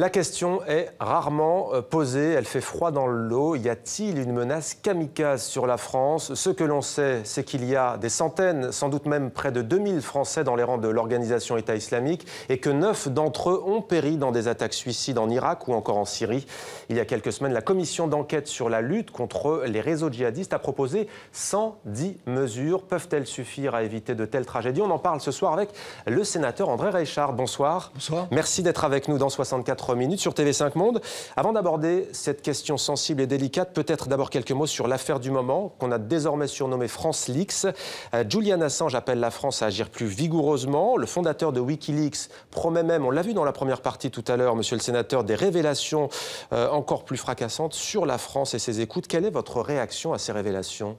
La question est rarement euh, posée, elle fait froid dans le lot. Y a-t-il une menace kamikaze sur la France? Ce que l'on sait, c'est qu'il y a des centaines, sans doute même près de 2000 Français dans les rangs de l'organisation État islamique et que neuf d'entre eux ont péri dans des attaques suicides en Irak ou encore en Syrie. Il y a quelques semaines, la commission d'enquête sur la lutte contre les réseaux djihadistes a proposé 110 mesures. Peuvent-elles suffire à éviter de telles tragédies? On en parle ce soir avec le sénateur André Reichard. Bonsoir. Bonsoir. Merci d'être avec nous dans 64 minutes sur TV5 Monde. Avant d'aborder cette question sensible et délicate, peut-être d'abord quelques mots sur l'affaire du moment qu'on a désormais surnommée France Leaks. Euh, Julian Assange appelle la France à agir plus vigoureusement. Le fondateur de Wikileaks promet même, on l'a vu dans la première partie tout à l'heure, monsieur le sénateur, des révélations euh, encore plus fracassantes sur la France et ses écoutes. Quelle est votre réaction à ces révélations?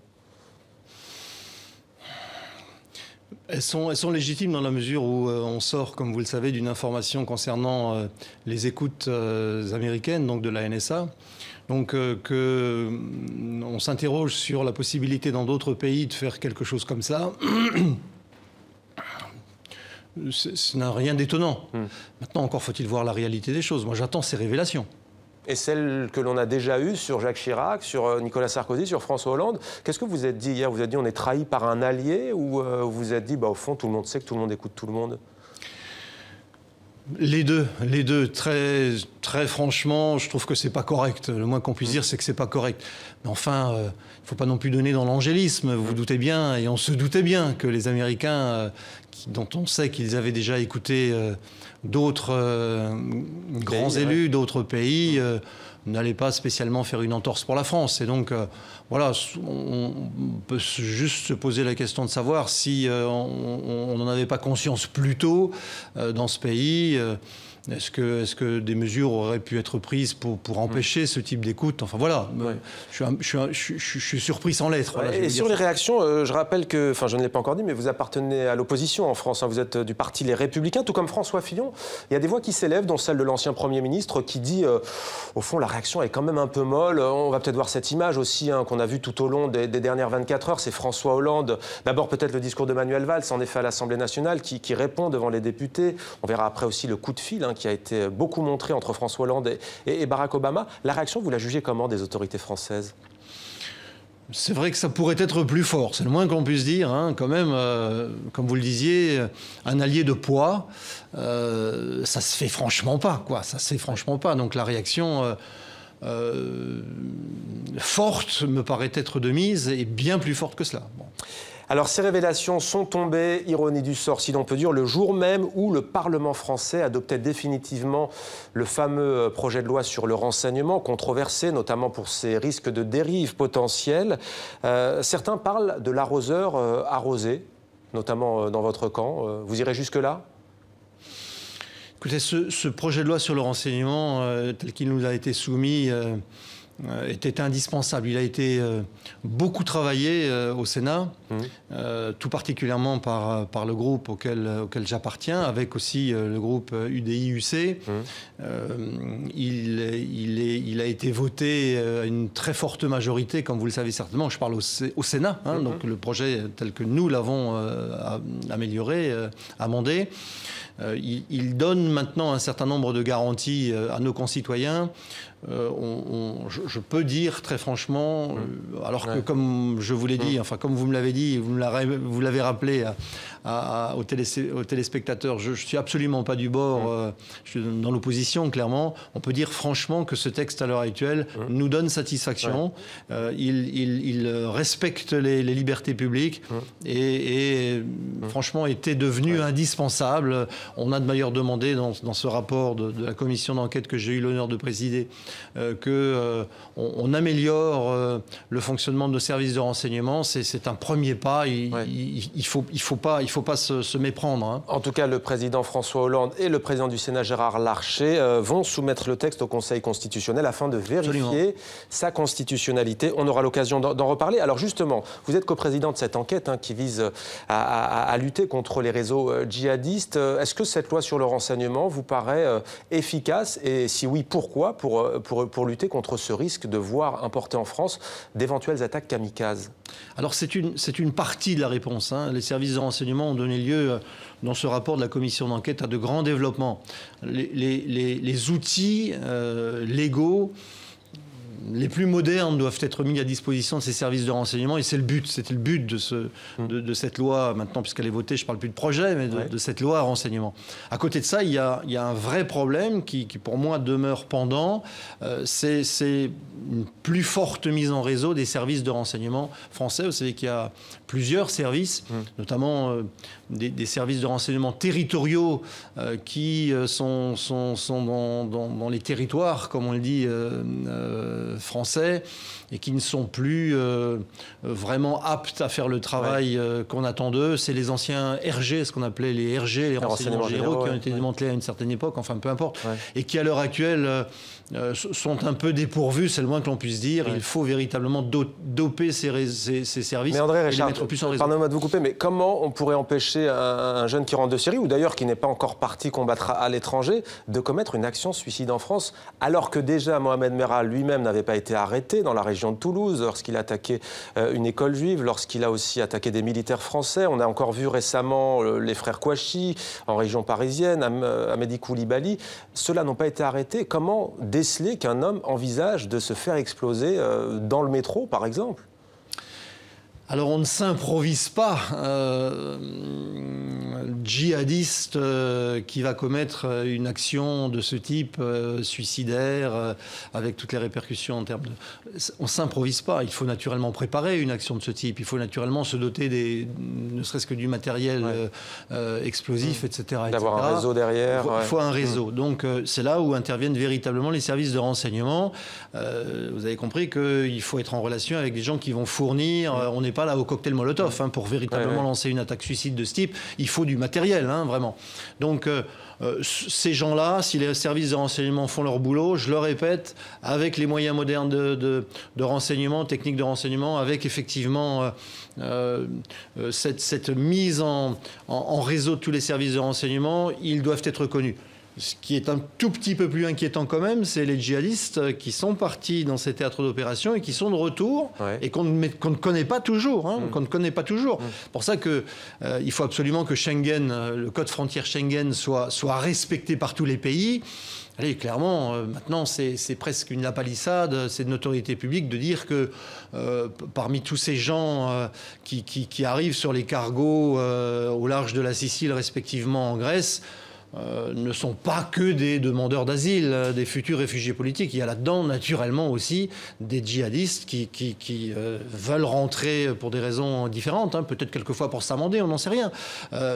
Elles sont, elles sont, légitimes dans la mesure où euh, on sort, comme vous le savez, d'une information concernant euh, les écoutes euh, américaines, donc de la NSA. Donc que on s'interroge sur la possibilité dans d'autres pays de faire quelque chose comme ça. Ce n'a rien d'étonnant. Hmm. Maintenant, encore faut-il voir la réalité des choses. Moi, j'attends ces révélations et celle que l'on a déjà eue sur Jacques Chirac, sur euh, Nicolas Sarkozy, sur François Hollande. Qu'est-ce que vous êtes dit? Hier Vous avez dit on est trahi par un allié ou euh, vous vous êtes dit bah, au fond tout le monde sait que tout le monde écoute tout le monde? Les deux, les deux. Très, très franchement, je trouve que c'est pas correct. Le moins qu'on puisse dire, c'est que c'est pas correct. Mais enfin, il euh, ne faut pas non plus donner dans l'angélisme. Vous, vous doutez bien, et on se doutait bien que les Américains, dont on sait qu'ils avaient déjà écouté d'autres euh, grands élus d'autres pays euh, n'allaient pas spécialement faire une entorse pour la France. Et donc, euh, voilà, on, peut juste se poser la question de savoir si on n'en avait pas conscience plus tôt dans ce pays. Est-ce que, est que, des mesures auraient pu être prises pour, pour empêcher ce type d'écoute? Enfin voilà, je, suis je, suis surpris sans l'être. et sur les réactions, euh, je rappelle que, enfin je ne l'ai pas encore dit, mais vous appartenez à l'opposition en France. Hein. vous êtes euh, du parti Les Républicains, tout comme François Fillon. Il y a des voix qui s'élèvent, dont celle de l'ancien Premier ministre, qui dit, euh, au fond, la réaction est quand même un peu molle. On va peut-être voir cette image aussi hein, qu'on a vue tout au long des, dernières 24 heures. C'est François Hollande. D'abord peut-être le discours de Manuel Valls, en effet à l'Assemblée nationale, qui, qui, répond devant les députés. On verra après aussi le coup de fil. Hein, qui a été beaucoup montré entre François Hollande et, Barack Obama. La réaction, vous la jugez comment des autorités françaises? C'est vrai que ça pourrait être plus fort, c'est le moins qu'on puisse dire. Hein. Quand même, euh, comme vous le disiez, un allié de poids, euh, ça se fait franchement pas, quoi. Ça se fait franchement pas. Donc la réaction euh, forte me paraît être de mise et bien plus forte que cela. Alors ces révélations sont tombées, ironie du sort si l'on peut dire, le jour même où le Parlement français adoptait définitivement le fameux euh, projet de loi sur le renseignement, controversé notamment pour ses risques de dérive potentiels. Euh, certains parlent de l'arroseur euh, arrosé, notamment dans votre camp. vous irez jusque-là? Écoutez, ce, projet de loi sur le renseignement, tel qu'il nous a été soumis, euh, était indispensable. Il a été euh, beaucoup travaillé euh, au Sénat, mmh. tout particulièrement par, par le groupe auquel, auquel j'appartiens, avec aussi le groupe UDI-UC. Mmh. Il, il, est, il, a été voté à une très forte majorité, comme vous le savez certainement. Je parle au, Sénat, hein, mmh. donc le projet tel que nous l'avons amélioré, amendé. Il, il, donne maintenant un certain nombre de garanties à nos concitoyens euh, on, je, peux dire très franchement, mmh. euh, alors que comme je vous l'ai dit, mmh. enfin comme vous me l'avez dit, vous l'avez rappelé aux, téléspectateurs, je, ne suis absolument pas du bord, mmh. euh, je suis dans l'opposition clairement. On peut dire franchement que ce texte à l'heure actuelle nous donne satisfaction. il, respecte les, libertés publiques et, franchement était devenu indispensable. On a d'ailleurs demandé dans, ce rapport de, de la commission d'enquête que j'ai eu l'honneur de présider euh, qu'on euh, on améliore euh, le fonctionnement de nos services de renseignement. C'est un premier pas. Il ne faut, il faut pas, il faut pas se, méprendre. Hein. En tout cas, le président François Hollande et le président du Sénat Gérard Larcher vont soumettre le texte au Conseil constitutionnel afin de vérifier sa constitutionnalité. On aura l'occasion d'en reparler. Alors justement, vous êtes coprésident de cette enquête hein, qui vise à, à, lutter contre les réseaux djihadistes. Est-ce que cette loi sur le renseignement vous paraît efficace Et si oui, pourquoi pour, pour, pour, lutter contre ce risque de voir importer en France d'éventuelles attaques kamikazes? Alors c'est une, une partie de la réponse. Hein. Les services de renseignement ont donné lieu dans ce rapport de la commission d'enquête à de grands développements. Les, outils légaux les plus modernes doivent être mis à disposition de ces services de renseignement et c'est le but. C'était le but de, ce, mm. de, cette loi, maintenant puisqu'elle est votée, je ne parle plus de projet, mais de, cette loi renseignement. À côté de ça, il y a, il y a un vrai problème qui, pour moi demeure pendant, euh, c'est une plus forte mise en réseau des services de renseignement français. Vous savez qu'il y a plusieurs services, mm. notamment euh, des, services de renseignement territoriaux euh, qui sont, sont, sont dans, dans, les territoires, comme on le dit français et qui ne sont plus euh, vraiment aptes à faire le travail euh, qu'on attend d'eux. C'est les anciens RG, ce qu'on appelait les RG, les, renseignements, généraux, qui ont été démantelés à une certaine époque, enfin peu importe, et qui à l'heure actuelle euh, sont un peu dépourvus, c'est le moins que l'on puisse dire. Il faut véritablement doper ces, ces, services mais André Richard, et les mettre plus en réseau. Pardonnez-moi de vous couper, mais comment on pourrait empêcher un, jeune qui rentre de Syrie, ou d'ailleurs qui n'est pas encore parti combattre à l'étranger, de commettre une action suicide en France, alors que déjà Mohamed Merah lui-même n'avait pas été arrêté dans la région de Toulouse lorsqu'il a attaqué euh, une école juive, lorsqu'il a aussi attaqué des militaires français. On a encore vu récemment euh, les frères Kouachi en région parisienne, Amédi Koulibaly. Ceux-là n'ont pas été arrêtés. Comment déceler qu'un homme envisage de se faire exploser euh, dans le métro, par exemple? Alors on ne s'improvise pas euh, djihadiste euh, qui va commettre une action de ce type euh, suicidaire euh, avec toutes les répercussions en termes de... On ne s'improvise pas. Il faut naturellement préparer une action de ce type. Il faut naturellement se doter des, ne serait-ce que du matériel explosif, etc. Mmh. D'avoir un réseau derrière. Il faut, un réseau. Mmh. Donc c'est là où interviennent véritablement les services de renseignement. vous avez compris qu'il faut être en relation avec des gens qui vont fournir. Mmh. on n'est pas là au cocktail Molotov. Hein, pour véritablement lancer une attaque suicide de ce type, il faut du matériel, hein, vraiment. Donc, euh, euh, ces gens-là, si les services de renseignement font leur boulot, je le répète, avec les moyens modernes de, renseignement, techniques de renseignement, avec effectivement euh, cette, mise en, en réseau de tous les services de renseignement, ils doivent être connus. Ce qui est un tout petit peu plus inquiétant quand même, c'est les djihadistes qui sont partis dans ces théâtres d'opération et qui sont de retour et qu'on ne, connaît pas toujours. Hein, mm. Qu'on ne connaît pas toujours. Mm. Pour ça qu'il euh, faut absolument que Schengen, euh, le code frontière Schengen, soit, soit respecté par tous les pays. Allez, clairement, euh, maintenant, c'est presque une lapalissade, c'est de notoriété publique de dire que parmi tous ces gens qui, qui, arrivent sur les cargos au large de la Sicile, respectivement en Grèce, euh, ne sont pas que des demandeurs d'asile, euh, des futurs réfugiés politiques. Il y a là-dedans, naturellement, aussi des djihadistes qui, qui, euh, veulent rentrer pour des raisons différentes, hein, peut-être quelquefois pour s'amender, on n'en sait rien,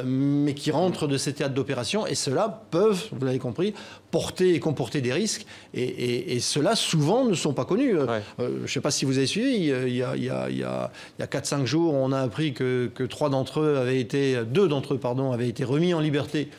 mais qui rentrent de ces théâtres d'opération. Et ceux-là peuvent, vous l'avez compris, porter et comporter des risques. Et, ceux-là, souvent, ne sont pas connus. je ne sais pas si vous avez suivi, il y a, il y a, il y a 4-5 jours, on a appris que, que trois d'entre eux avaient été, deux d'entre eux, pardon, avaient été remis en liberté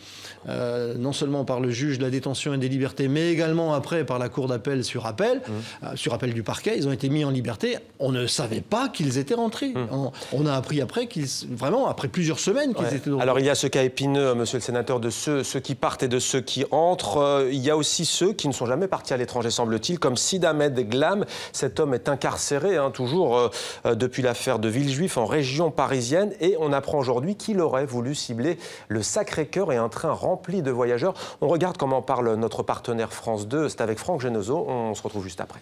euh, non seulement par le juge de la détention et des libertés, mais également après par la cour d'appel sur appel, mmh. euh, sur appel du parquet. Ils ont été mis en liberté. On ne savait pas qu'ils étaient rentrés. Mmh. On, a appris après qu'ils, vraiment après plusieurs semaines, qu'ils étaient rentrés. Alors il y a ce cas épineux, monsieur le sénateur, de ceux, ceux qui partent et de ceux qui entrent. Euh, il y a aussi ceux qui ne sont jamais partis à l'étranger, semble-t-il, comme Sid Ahmed Glam. Cet homme est incarcéré, hein, toujours depuis l'affaire de Villejuif en région parisienne. Et on apprend aujourd'hui qu'il aurait voulu cibler le Sacré-Cœur et un train rempli de voyageurs. On regarde comment parle notre partenaire France 2. C'est avec Franck Genozo. On se retrouve juste après.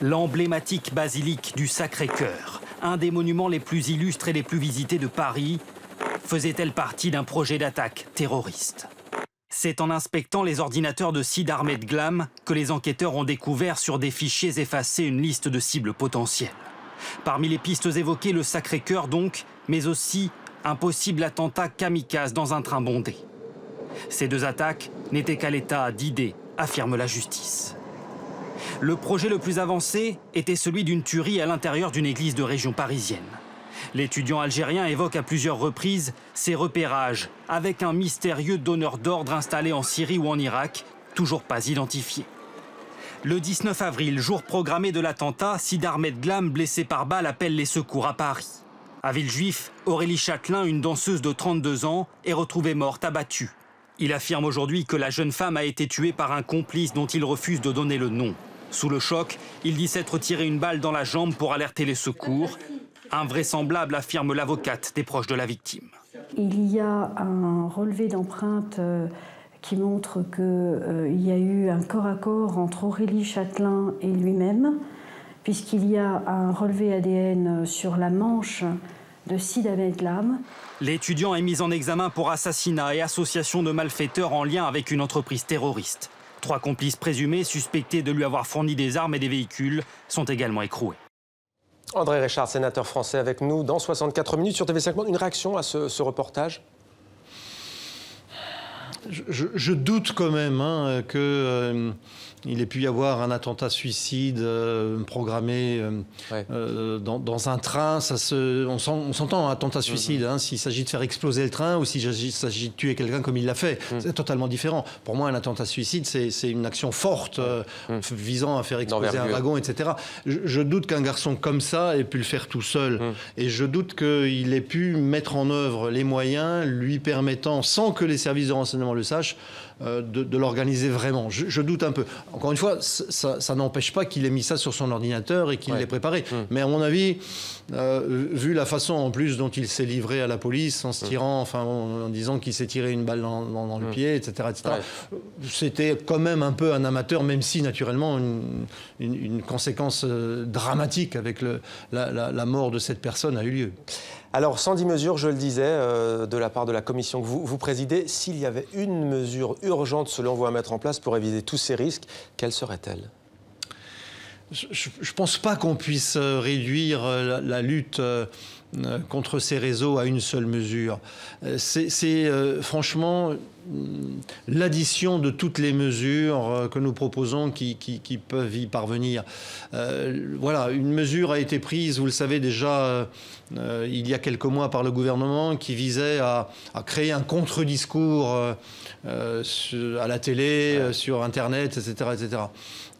L'emblématique basilique du Sacré-Cœur, un des monuments les plus illustres et les plus visités de Paris, faisait-elle partie d'un projet d'attaque terroriste? C'est en inspectant les ordinateurs de Sid Ahmed Glam que les enquêteurs ont découvert sur des fichiers effacés une liste de cibles potentielles. Parmi les pistes évoquées, le Sacré-Cœur donc, mais aussi un possible attentat kamikaze dans un train bondé. Ces deux attaques n'étaient qu'à l'état d'idées, affirme la justice. Le projet le plus avancé était celui d'une tuerie à l'intérieur d'une église de région parisienne. L'étudiant algérien évoque à plusieurs reprises ses repérages avec un mystérieux donneur d'ordre installé en Syrie ou en Irak, toujours pas identifié. Le 19 avril, jour programmé de l'attentat, Sid Ahmed Glam, blessé par balle, appelle les secours à Paris. À Villejuif, Aurélie Châtelain, une danseuse de 32 ans, est retrouvée morte abattue. Il affirme aujourd'hui que la jeune femme a été tuée par un complice dont il refuse de donner le nom. Sous le choc, il dit s'être tiré une balle dans la jambe pour alerter les secours. Invraisemblable, affirme l'avocate des proches de la victime. Il y a un relevé d'empreintes euh, qui montre qu'il euh, y a eu un corps à corps entre Aurélie Châtelain et lui-même, puisqu'il y a un relevé ADN sur la manche de Sid Ahmed Lam. L'étudiant est mis en examen pour assassinat et association de malfaiteurs en lien avec une entreprise terroriste. Trois complices présumés, suspectés de lui avoir fourni des armes et des véhicules, sont également écroués. André Richard, sénateur français avec nous dans 64 minutes sur TV5 Monde. Une réaction à ce, reportage? Je, doute quand même hein, que euh, il ait pu y avoir un attentat suicide euh, programmé euh, dans, un train. Ça se, on, s'entend un attentat suicide. Hein, s'il s'agit de faire exploser le train ou s'il s'agit de tuer quelqu'un comme il l'a fait, mm. c'est totalement différent. Pour moi, un attentat suicide, c'est une action forte mm. visant à faire exploser un wagon, etc. Je, doute qu'un garçon comme ça ait pu le faire tout seul. Et je doute qu'il ait pu mettre en œuvre les moyens lui permettant, sans que les services de renseignement le sachent, de, l'organiser vraiment. je doute un peu. Encore une fois, ça, n'empêche pas qu'il ait mis ça sur son ordinateur et qu'il l'ait préparé. Hum. Mais à mon avis, euh, vu la façon en plus dont il s'est livré à la police, en se hum. tirant, enfin, en, disant qu'il s'est tiré une balle dans, le hum. pied, etc., etc. c'était quand même un peu un amateur, même si naturellement une, conséquence euh, dramatique avec le, la mort de cette personne a eu lieu. Alors, 110 mesures, je le disais, euh, de la part de la commission que vous, présidez, s'il y avait une mesure urgente, selon vous, à mettre en place pour éviter tous ces risques, quelle serait-elle? Je ne pense pas qu'on puisse euh, réduire euh, la, lutte contre ces réseaux à une seule mesure. C'est franchement l'addition de toutes les mesures que nous proposons qui, peuvent y parvenir. voilà, une mesure a été prise, vous le savez déjà, euh, il y a quelques mois par le gouvernement qui visait à, créer un contre-discours euh, euh, à la télé, sur Internet, etc. etc.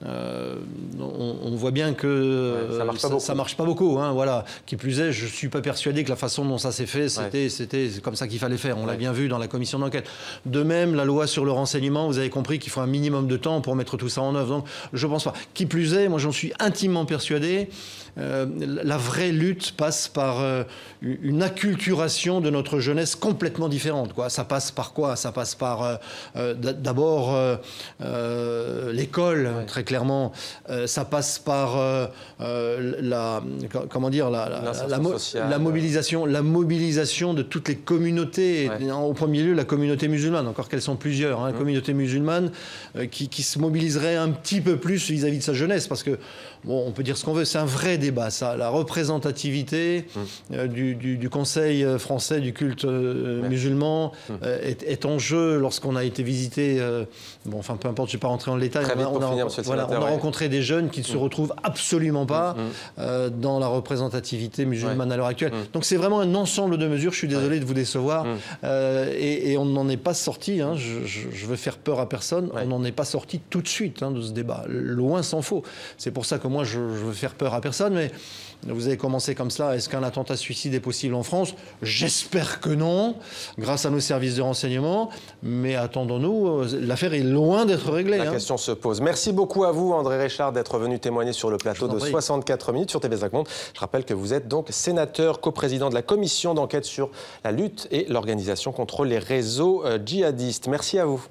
On, voit bien que ça, marche pas, marche pas beaucoup. Hein, voilà. Qui plus est, je suis pas persuadé que la façon dont ça s'est fait, c'était comme ça qu'il fallait faire. On l'a bien vu dans la commission d'enquête. De même, la loi sur le renseignement, vous avez compris qu'il faut un minimum de temps pour mettre tout ça en œuvre. Donc, je pense pas. Qui plus est, moi j'en suis intimement persuadé. la vraie lutte passe par euh, une acculturation de notre jeunesse complètement différente. Quoi. Ça passe par quoi? Ça passe par euh, euh, d'abord l'école, très clairement. ça passe par la comment dire la, la, mobilisation, la mobilisation de toutes les communautés. Au premier lieu, la communauté musulmane. Encore qu'elles sont plusieurs, hein, mmh. communauté musulmane qui, qui, se mobiliserait un petit peu plus vis-à-vis de sa jeunesse, parce que bon, on peut dire ce qu'on veut, c'est un vrai débat, ça, la représentativité. Mmh. Euh, du, Conseil euh, français du culte euh, musulman hum. est, en jeu lorsqu'on a été visité. bon, enfin, peu importe, je ne vais pas rentrer en détail. On, a, on a rencontré des jeunes qui ne se hum. retrouvent absolument pas dans la représentativité musulmane à l'heure actuelle. Donc c'est vraiment un ensemble de mesures. Je suis désolé de vous décevoir. Et, on n'en est pas sorti. Hein. je, veux faire peur à personne. On n'en est pas sorti tout de suite hein, de ce débat. Loin s'en faut. C'est pour ça que moi, je, je veux faire peur à personne. Mais vous avez commencé comme cela. Est-ce qu'un attentat suicide est possible en France? J'espère que non, grâce à nos services de renseignement. Mais attendons-nous, l'affaire est loin d'être réglée. La hein. question se pose. Merci beaucoup à vous, André Richard, d'être venu témoigner sur le plateau de 64 minutes sur TV5 Monde. Je rappelle que vous êtes donc sénateur, coprésident de la commission d'enquête sur la lutte et l'organisation contre les réseaux euh, djihadistes. Merci à vous.